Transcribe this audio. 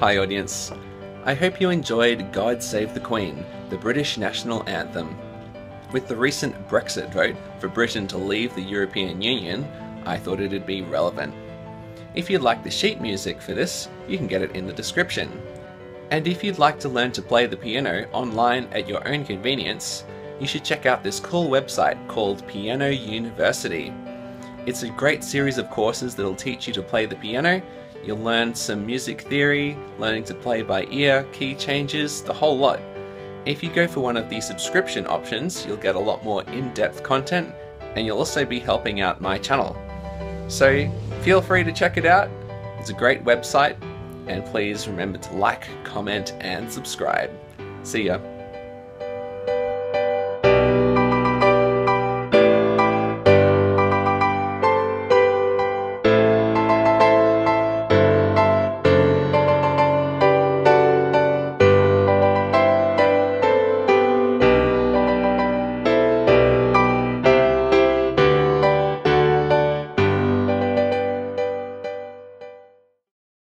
Hi, audience. I hope you enjoyed God Save the Queen, the British national anthem. With the recent Brexit vote for Britain to leave the European Union, I thought it'd be relevant. If you'd like the sheet music for this, you can get it in the description. And if you'd like to learn to play the piano online at your own convenience, you should check out this cool website called Piano University. It's a great series of courses that'll teach you to play the piano You'll learn some music theory, learning to play by ear, key changes, the whole lot. If you go for one of the subscription options, you'll get a lot more in-depth content and you'll also be helping out my channel. So feel free to check it out. It's a great website and please remember to like, comment and subscribe. See ya.